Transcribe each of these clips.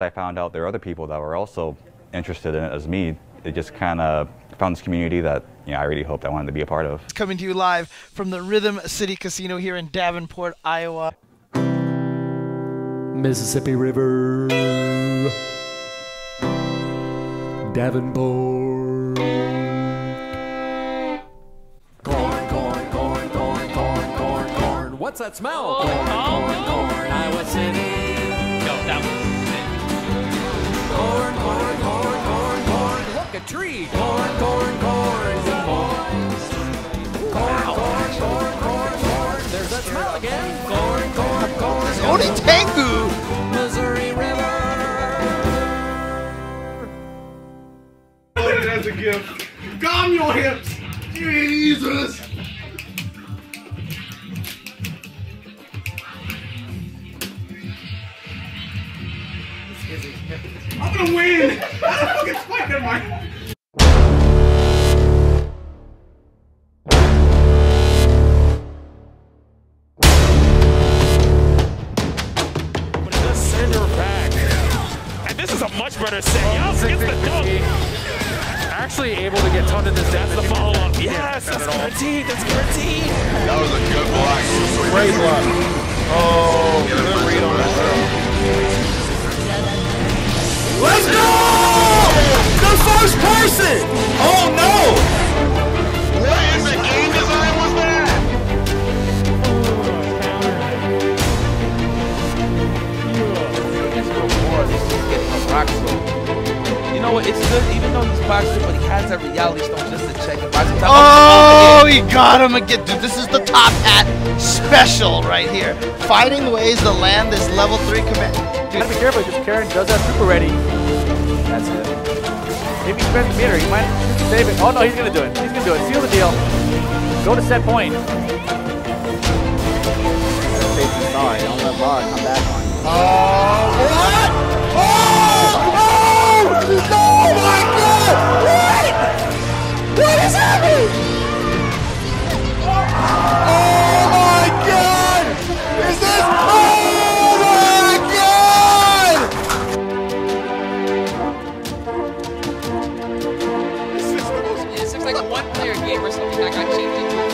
I found out there are other people that were also interested in it as me. It just kind of found this community that you know, I really hoped I wanted to be a part of. Coming to you live from the Rhythm City Casino here in Davenport, Iowa. Mississippi River, Davenport. Corn, corn, corn, corn, corn, corn, corn. What's that smell? Oh, corn, corn, corn. Iowa City. Go, that was Corn, corn, corn, corn, corn. Look, a tree. Corn, corn, corn. Corn, corn, corn, corn, corn. There's that smell again. Corn, corn, corn. Oni Tengu! Missouri River. it as a gift. Calm your hips. Jesus. I'm gonna win. It's fucking my. But it does send her back. And this is a much better set. Yes, gets the dunk. Actually able to get toned in this That's the follow up. Yes, that's guaranteed. That's guaranteed. That was a good block. Great block. Oh, good You know what? It's good, even though he's boxing, but he has that reality stone just to check it. Boxing time. Oh, he got him again. Dude, this is the top hat special right here. Finding ways to land this level 3 command. Dude, Gotta be careful because Karen does have super ready. That's it. If he spends the meter, he might save it. Oh no, he's gonna do it. He's gonna do it. Seal the deal. Go to set point. Sorry, don't let bar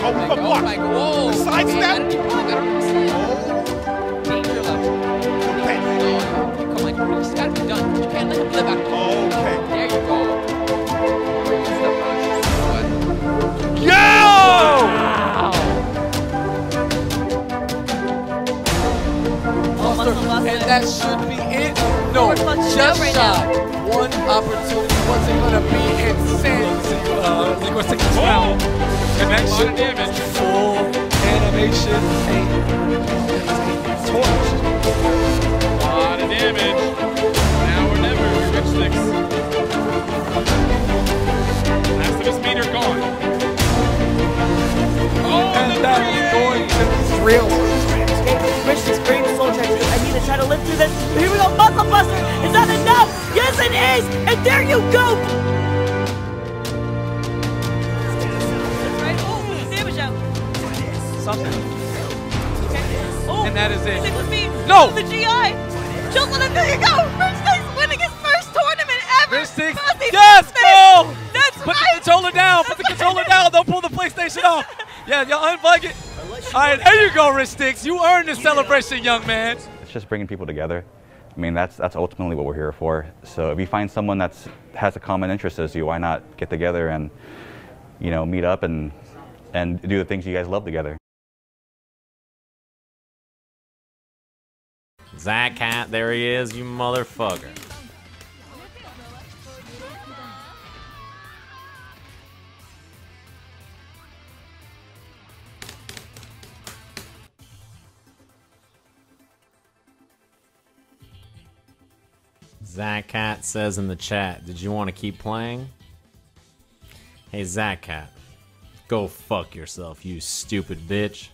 changed into. Oh, like, but oh what? my whoa! The sidestep? Okay, I didn't even- I don't understand. Danger level. No, you come like this gotta be done. You can't let him live out. Okay. There you go. And that should be it. No, just shot. One opportunity wasn't gonna be Connection. Full animation. Torch. A lot of damage. Now or never. Rich sticks. Last of his meter gone. Oh, And the that's going to thrill. Rich is great soul check. I need to try to live through this. Here we go, Muscle Buster. Is that enough? Yes, it is. And there you go. Something. Oh, And that is it. Stick with me. No! The GI. Jocelyn, there you go. Rich Sticks winning his first tournament ever. Rich Sticks. Frosty Yes, Sticks. go! That's Put the controller down. Put the controller down. Don't pull the PlayStation off. Yeah, y'all unplug it. All right, there you go, Rich Sticks. You earned this celebration, young man. It's just bringing people together. I mean, that's that's ultimately what we're here for. So if you find someone that's has a common interest as you, why not get together and you know meet up and and do the things you guys love together. Zach Cat, there he is, you motherfucker. Zach Cat says in the chat, did you want to keep playing? Hey, Zach Cat, go fuck yourself, you stupid bitch.